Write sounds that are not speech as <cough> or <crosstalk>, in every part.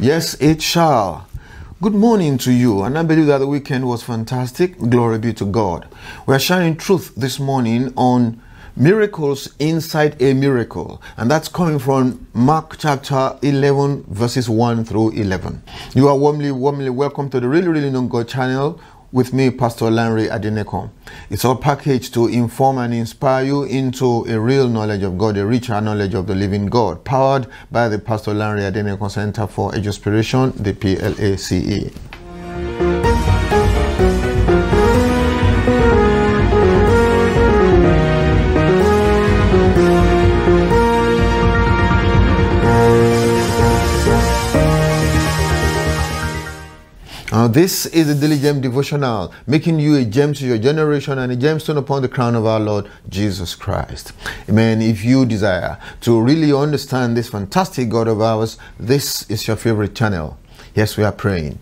Yes, it shall. Good morning to you, and I believe that the weekend was fantastic. Glory be to God. We are sharing truth this morning on miracles inside a miracle, and that's coming from Mark chapter 11, verses 1 through 11. You are warmly, warmly welcome to the Really, Really Know God channel with me, Pastor Lanre Adenekan. It's all packaged to inform and inspire you into a real knowledge of God, a richer knowledge of the living God, powered by the Pastor Lanre Adenekan Center for Education, the PLACE. This is the Diligent Devotional, making you a gem to your generation and a gemstone upon the crown of our Lord Jesus Christ. Amen. If you desire to really understand this fantastic God of ours, this is your favorite channel. Yes, we are praying.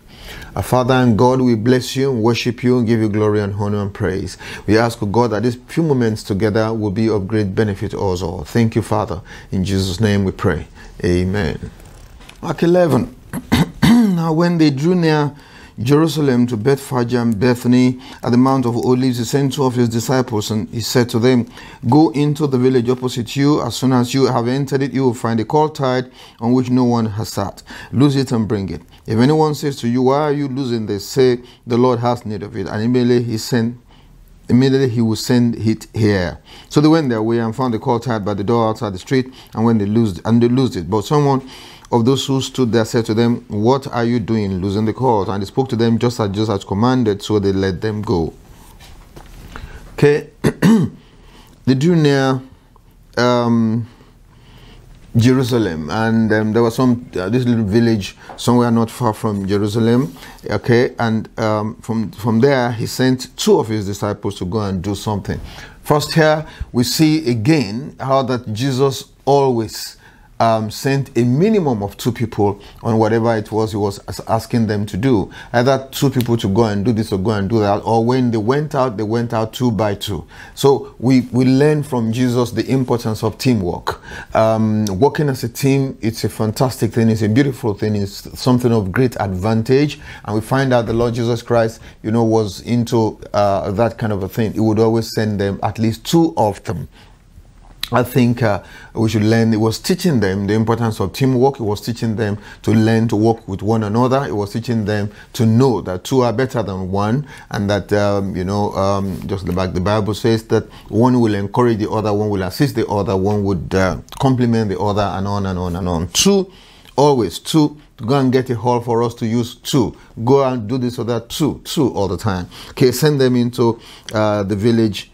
Our Father and God, we bless you worship you and give you glory and honor and praise. We ask, God, that these few moments together will be of great benefit to us all. Thank you, Father. In Jesus' name we pray. Amen. Mark 11. <clears throat> now, when they drew near Jerusalem to Bethphage and Bethany at the Mount of Olives, he sent two of his disciples, and he said to them, Go into the village opposite you. As soon as you have entered it, you will find a colt tied on which no one has sat. Lose it and bring it. If anyone says to you, Why are you losing this? Say, The Lord has need of it. And immediately he sent immediately he will send it here. So they went their way and found the colt tied by the door outside the street, and when they loosed and they loosed it. But someone of those who stood there said to them, What are you doing, losing the colt? And he spoke to them just as Jesus commanded, so they let them go. Okay, <clears throat> they drew near um, Jerusalem, and um, there was some uh, this little village somewhere not far from Jerusalem. Okay, and um, from from there he sent two of his disciples to go and do something. First, here we see again how that Jesus always um, sent a minimum of two people on whatever it was he was asking them to do. Either two people to go and do this or go and do that, or when they went out, they went out two by two. So we, we learn from Jesus the importance of teamwork. Um, working as a team, it's a fantastic thing, it's a beautiful thing, it's something of great advantage. And we find out the Lord Jesus Christ, you know, was into uh, that kind of a thing. He would always send them at least two of them I think uh, we should learn. It was teaching them the importance of teamwork. It was teaching them to learn to work with one another. It was teaching them to know that two are better than one, and that um, you know, um, just like the Bible says that one will encourage the other, one will assist the other, one would uh, complement the other, and on and on and on. Two, always two. Go and get a hall for us to use two. Go and do this or that two, two all the time. Okay, send them into uh, the village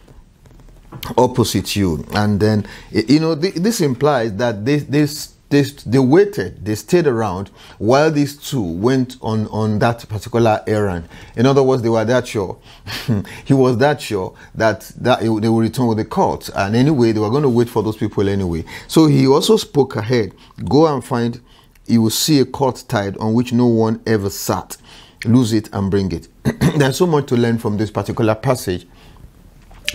opposite you. And then you know this implies that they, they, they, they waited they stayed around while these two went on on that particular errand. In other words they were that sure. <laughs> He was that sure that that they would return with the court. And anyway they were going to wait for those people anyway. So he also spoke ahead. Go and find you will see a court tied on which no one ever sat. Lose it and bring it. <clears throat> There's so much to learn from this particular passage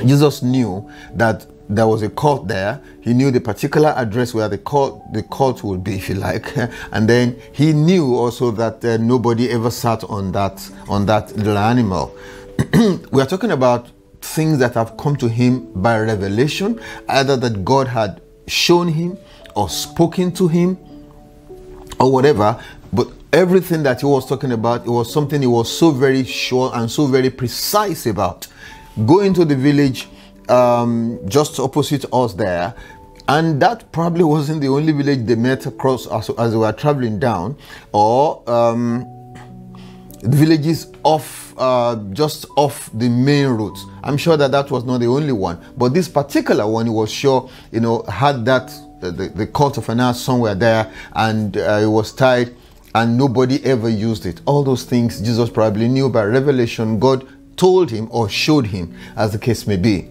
Jesus knew that there was a court there. He knew the particular address where the court the court would be, if you like, <laughs> and then he knew also that uh, nobody ever sat on that on that little animal. <clears throat> we are talking about things that have come to him by revelation, either that God had shown him or spoken to him or whatever. But everything that he was talking about, it was something he was so very sure and so very precise about go into the village um, just opposite us there. And that probably wasn't the only village they met across as, as they were traveling down or um, the villages off uh, just off the main route. I'm sure that that was not the only one but this particular one was sure you know had that the, the cult of an ass somewhere there and uh, it was tied and nobody ever used it. All those things jesus probably knew by revelation god told him or showed him, as the case may be.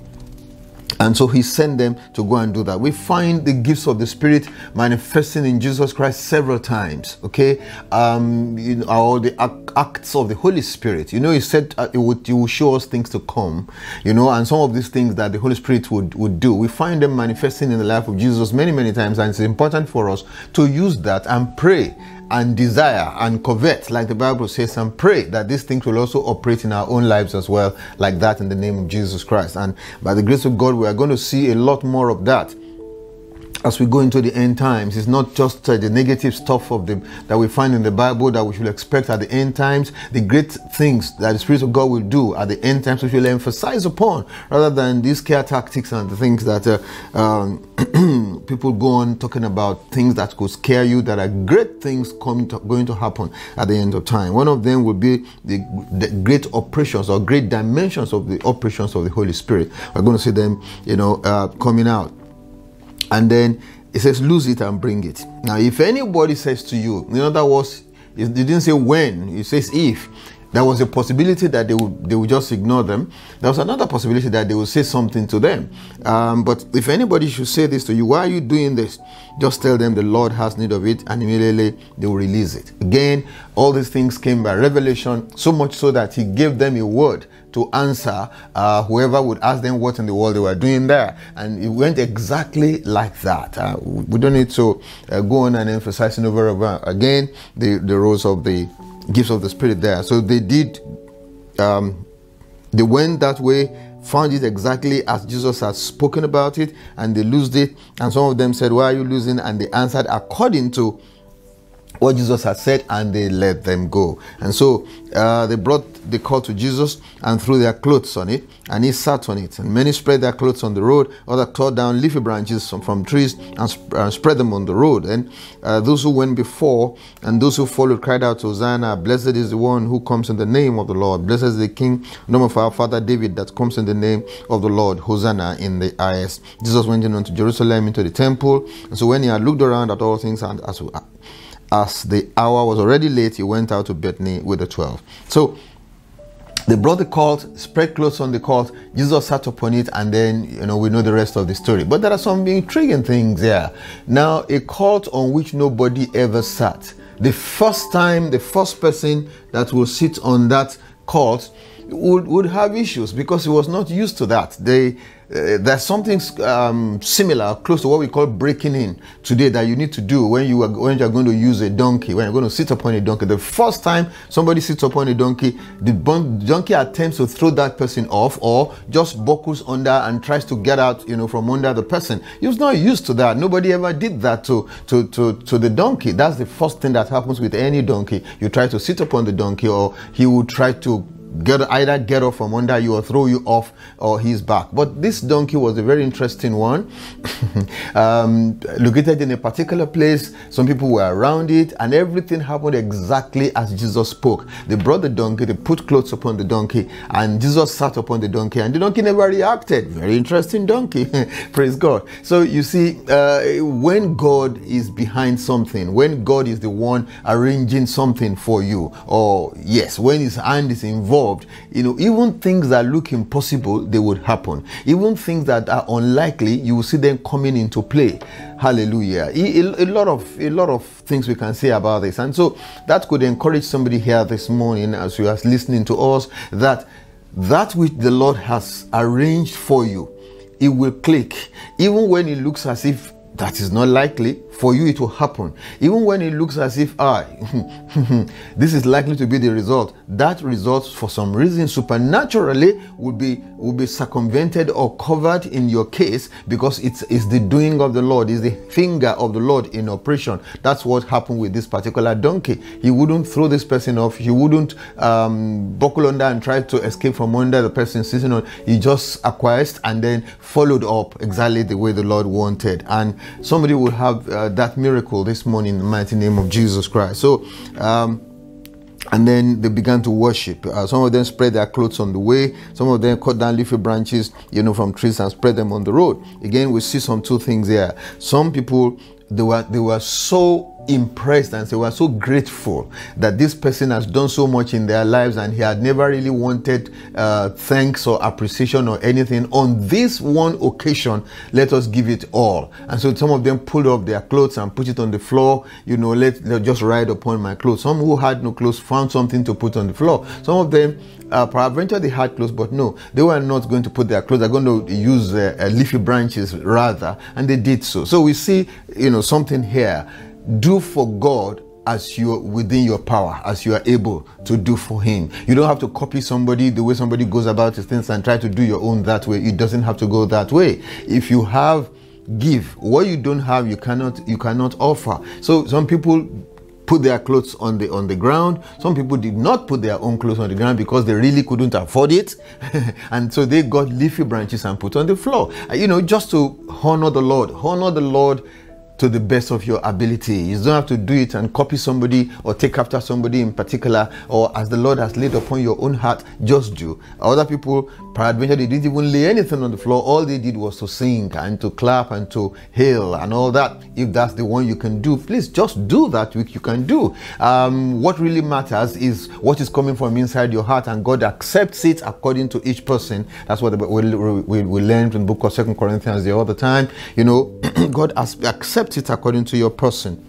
And so he sent them to go and do that. We find the gifts of the Spirit manifesting in Jesus Christ several times. Okay, um, you know, all the acts of the Holy Spirit. You know, he said uh, it would, he show us things to come. You know, and some of these things that the Holy Spirit would would do, we find them manifesting in the life of Jesus many many times, and it's important for us to use that and pray and desire and covet, like the Bible says, and pray that these things will also operate in our own lives as well, like that in the name of Jesus Christ. And by the grace of God, we are going to see a lot more of that as we go into the end times it's not just uh, the negative stuff of the that we find in the bible that we should expect at the end times. The great things that the spirit of god will do at the end times we should emphasize upon rather than these care tactics and the things that uh, um, <clears throat> people go on talking about things that could scare you that are great things coming to, going to happen at the end of time. One of them will be the, the great operations or great dimensions of the operations of the holy spirit. We're going to see them you know uh, coming out and then it says lose it and bring it. Now if anybody says to you in other words it didn't say when it says if there was a possibility that they would they would just ignore them. There was another possibility that they would say something to them. Um, but if anybody should say this to you why are you doing this? Just tell them the lord has need of it and immediately they will release it. Again all these things came by revelation so much so that he gave them a word to answer uh, whoever would ask them what in the world they were doing there. And it went exactly like that. Uh, we don't need to uh, go on and emphasizing over again. The, the roles of the gifts of the Spirit there. So they did, um, they went that way found it exactly as Jesus had spoken about it, and they lost it. And some of them said, Why are you losing? And they answered according to what Jesus had said, and they let them go. And so uh, they brought the call to Jesus and threw their clothes on it, and he sat on it. And many spread their clothes on the road, others tore down leafy branches from, trees and, sp- spread them on the road. And uh, those who went before and those who followed cried out, Hosanna, blessed is the one who comes in the name of the Lord. Blessed is the King, name of our father David, that comes in the name of the Lord. Hosanna in the highest. Jesus went in unto Jerusalem into the temple. And so when he had looked around at all things, and as as the hour was already late, he went out to Bethany with the twelve. So they brought the colt, spread clothes on the colt. Jesus sat upon it, and then you know we know the rest of the story. But there are some intriguing things there. Now, a colt on which nobody ever sat. The first time, the first person that will sit on that colt would, would have issues because he was not used to that. They uh, there's something um, similar, close to what we call breaking in today that you need to do when you are when you are going to use a donkey, when you're going to sit upon a donkey. The first time somebody sits upon a donkey, the donkey attempts to throw that person off or just buckles under and tries to get out, you know, from under the person. He was not used to that. Nobody ever did that to to to, to the donkey. That's the first thing that happens with any donkey. You try to sit upon the donkey, or he will try to get either get off from under you or throw you off or his back. But this donkey was a very interesting one, <laughs> um, located in a particular place. Some people were around it, and everything happened exactly as Jesus spoke. They brought the donkey, they put clothes upon the donkey, and Jesus sat upon the donkey, and the donkey never reacted. Very interesting donkey, <laughs> praise God. So you see, uh, when God is behind something, when God is the one arranging something for you, or yes, when His hand is involved involved, you know, even things that look impossible, they would happen. Even things that are unlikely, you will see them coming into play. Hallelujah. A, a, lot of a lot of things we can say about this. And so that could encourage somebody here this morning as you are listening to us that that which the Lord has arranged for you, it will click. Even when it looks as if that is not likely for you it will happen. Even when it looks as if I <laughs> this is likely to be the result that result for some reason supernaturally would be will be circumvented or covered in your case because it's, it's the doing of the lord is the finger of the lord in operation. That's what happened with this particular donkey. He wouldn't throw this person off. He wouldn't um, buckle under and try to escape from under the person sitting on. He just acquiesced and then followed up exactly the way the lord wanted. And somebody would have uh, that miracle this morning in the mighty name of Jesus Christ. So, um, and then they began to worship. Uh, some of them spread their clothes on the way. Some of them cut down leafy branches, you know, from trees and spread them on the road. Again, we see some two things here. Some people they were they were so impressed and they were so grateful that this person has done so much in their lives and he had never really wanted uh, thanks or appreciation or anything. On this one occasion, let us give it all. And so some of them pulled off their clothes and put it on the floor. You know, let, let just ride upon my clothes. Some who had no clothes found something to put on the floor. Some of them uh, peradventure they had clothes, but no, they were not going to put their clothes. They're going to use uh, uh, leafy branches rather, and they did so. So we see, you know, something here do for God as you're within your power, as you are able to do for Him. You don't have to copy somebody the way somebody goes about his things and try to do your own that way. It doesn't have to go that way. If you have give what you don't have you cannot you cannot offer so some people put their clothes on the on the ground. Some people did not put their own clothes on the ground because they really couldn't afford it, <laughs> and so they got leafy branches and put on the floor. Uh, you know, just to honor the Lord, honor the Lord to the best of your ability. You don't have to do it and copy somebody or take after somebody in particular, or as the Lord has laid upon your own heart, just do. Other people, peradventure, they didn't even lay anything on the floor. All they did was to sing and to clap and to hail and all that. If that's the one you can do, please just do that which you can do. Um, what really matters is what is coming from inside your heart, and God accepts it according to each person. That's what we, we, we learned in the book of Second Corinthians the other time. You know, <clears throat> God accepts accept it according to your person.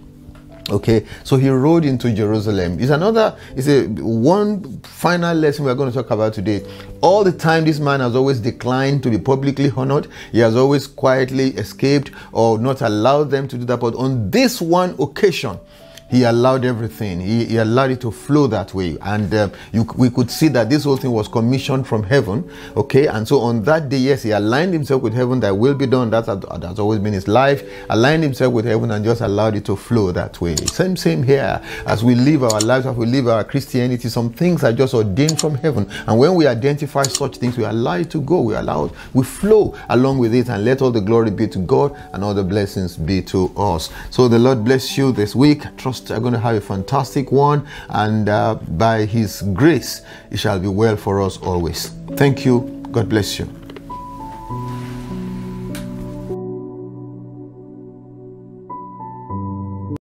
Okay, so he rode into Jerusalem. It's another, it's a one final lesson we're going to talk about today. All the time, this man has always declined to be publicly honored. He has always quietly escaped or not allowed them to do that. But on this one occasion, he allowed everything. He, he, allowed it to flow that way. And uh, you, we could see that this whole thing was commissioned from heaven. Okay. And so on that day, yes, he aligned himself with heaven. That will be done. That's, that's always been his life. Aligned himself with heaven and just allowed it to flow that way. Same, same here. As we live our lives, as we live our Christianity, some things are just ordained from heaven. And when we identify such things, we allow it to go. We allow it, we flow along with it and let all the glory be to God and all the blessings be to us. So the Lord bless you this week. Are going to have a fantastic one, and uh, by His grace, it shall be well for us always. Thank you. God bless you.